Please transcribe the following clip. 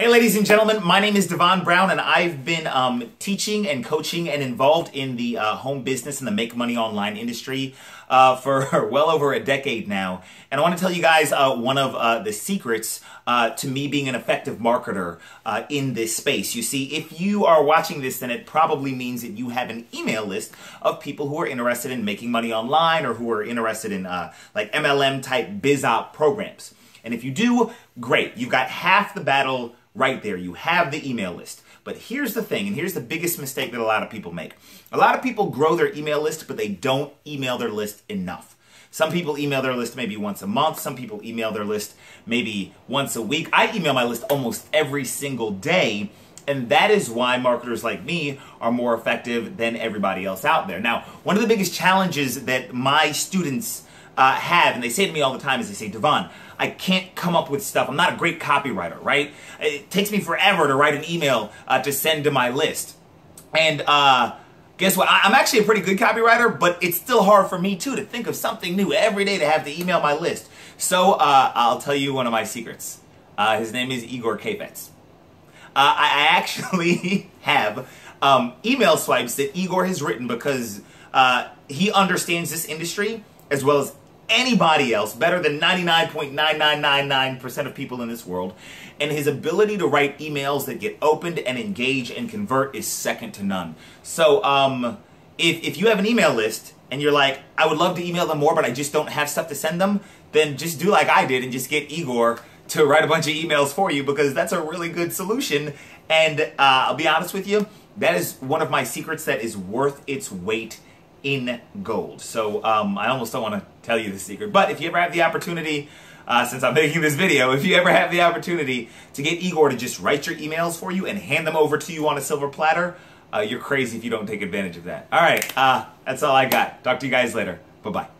Hey, ladies and gentlemen, my name is Devon Brown, and I've been um, teaching and coaching and involved in the uh, home business and the make money online industry uh, for well over a decade now. And I want to tell you guys uh, one of uh, the secrets uh, to me being an effective marketer uh, in this space. You see, if you are watching this, then it probably means that you have an email list of people who are interested in making money online or who are interested in like MLM type biz op programs. And if you do, great. You've got half the battle right there. You have the email list. But here's the thing, and here's the biggest mistake that a lot of people make. A lot of people grow their email list, but they don't email their list enough. Some people email their list maybe once a month. Some people email their list maybe once a week. I email my list almost every single day. And that is why marketers like me are more effective than everybody else out there. Now, one of the biggest challenges that my students uh, have, and they say to me all the time, is they say, Devon, I can't come up with stuff. I'm not a great copywriter, right? It takes me forever to write an email uh, to send to my list. And uh, guess what? I'm actually a pretty good copywriter, but it's still hard for me too to think of something new every day to have to email my list. So uh, I'll tell you one of my secrets. Uh, his name is Igor Kheifets. Uh, I actually have um, email swipes that Igor has written because uh, he understands this industry as well as anybody else, better than 99.9999% of people in this world. And his ability to write emails that get opened and engage and convert is second to none. So, um, if, if you have an email list and you're like, I would love to email them more, but I just don't have stuff to send them, then just do like I did and just get Igor to write a bunch of emails for you because that's a really good solution. And uh, I'll be honest with you, that is one of my secrets that is worth its weight in gold. So um, I almost don't want to tell you the secret, but if you ever have the opportunity, uh, since I'm making this video, if you ever have the opportunity to get Igor to just write your emails for you and hand them over to you on a silver platter, uh, you're crazy if you don't take advantage of that. All right, uh, that's all I got. Talk to you guys later. Bye-bye.